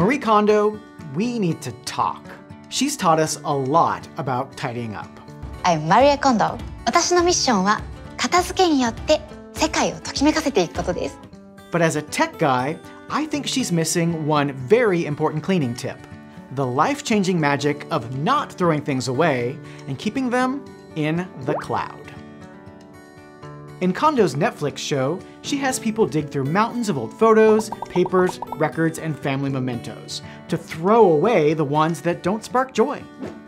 Marie Kondo, we need to talk. She's taught us a lot about tidying up. I'm Marie Kondo. 私のミッションは片付けによって世界をときめかせていくことです。But as a tech guy, I think she's missing one very important cleaning tip. The life-changing magic of not throwing things away and keeping them in the cloud. In Kondo's Netflix show, she has people dig through mountains of old photos, papers, records, and family mementos to throw away the ones that don't spark joy.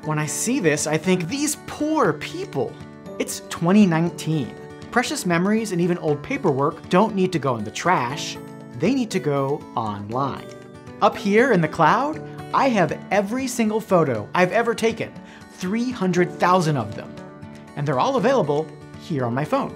When I see this, I think, these poor people. It's 2019. Precious memories and even old paperwork don't need to go in the trash. They need to go online. Up here in the cloud, I have every single photo I've ever taken, 300,000 of them. And they're all available here on my phone.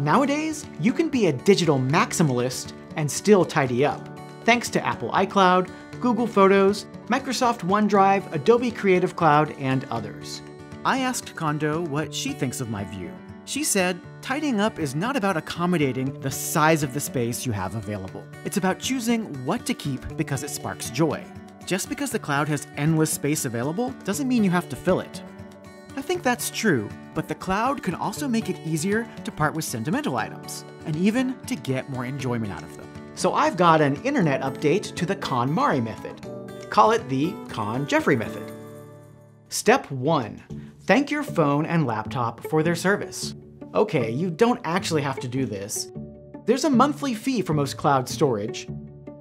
Nowadays, you can be a digital maximalist and still tidy up, thanks to Apple iCloud, Google Photos, Microsoft OneDrive, Adobe Creative Cloud, and others. I asked Kondo what she thinks of my view. She said, tidying up is not about accommodating the size of the space you have available. It's about choosing what to keep because it sparks joy. Just because the cloud has endless space available doesn't mean you have to fill it. I think that's true, but the cloud can also make it easier to part with sentimental items, and even to get more enjoyment out of them. So I've got an internet update to the KonMari method. Call it the Kon Geoffrey method. Step 1. Thank your phone and laptop for their service. Okay, you don't actually have to do this. There's a monthly fee for most cloud storage,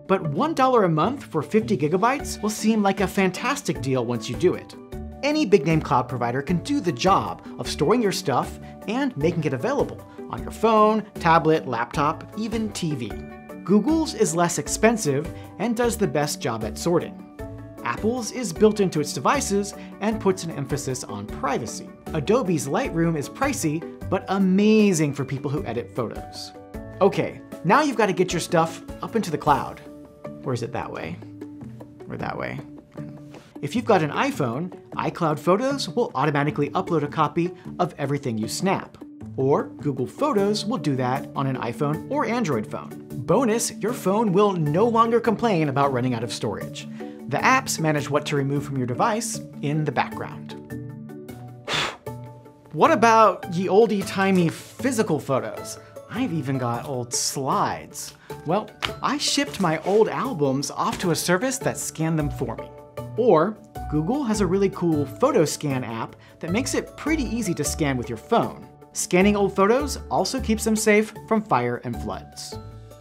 but $1 a month for 50 gigabytes will seem like a fantastic deal once you do it. Any big name cloud provider can do the job of storing your stuff and making it available on your phone, tablet, laptop, even TV. Google's is less expensive and does the best job at sorting. Apple's is built into its devices and puts an emphasis on privacy. Adobe's Lightroom is pricey, but amazing for people who edit photos. Okay, now you've got to get your stuff up into the cloud. Or is it that way? Or that way? If you've got an iPhone, iCloud Photos will automatically upload a copy of everything you snap. Or Google Photos will do that on an iPhone or Android phone. Bonus, your phone will no longer complain about running out of storage. The apps manage what to remove from your device in the background. what about ye oldie timey physical photos? I've even got old slides. Well, I shipped my old albums off to a service that scanned them for me. Or Google has a really cool photo scan app that makes it pretty easy to scan with your phone. Scanning old photos also keeps them safe from fire and floods.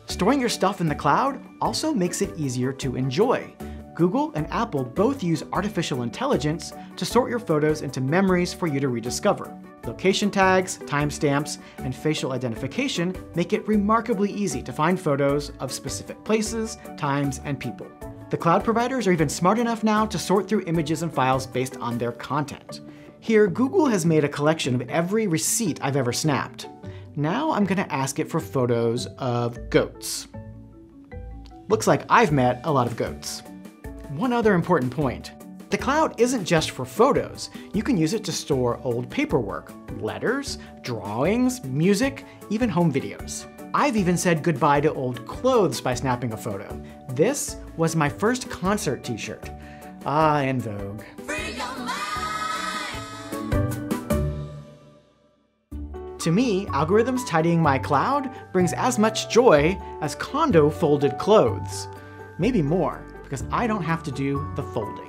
Storing your stuff in the cloud also makes it easier to enjoy. Google and Apple both use artificial intelligence to sort your photos into memories for you to rediscover. Location tags, timestamps, and facial identification make it remarkably easy to find photos of specific places, times, and people. The cloud providers are even smart enough now to sort through images and files based on their content. Here, Google has made a collection of every receipt I've ever snapped. Now I'm gonna ask it for photos of goats. Looks like I've met a lot of goats. One other important point. The cloud isn't just for photos. You can use it to store old paperwork, letters, drawings, music, even home videos. I've even said goodbye to old clothes by snapping a photo. This was my first concert t-shirt. Ah, En Vogue. To me, algorithms tidying my cloud brings as much joy as Kondo folded clothes. Maybe more, because I don't have to do the folding.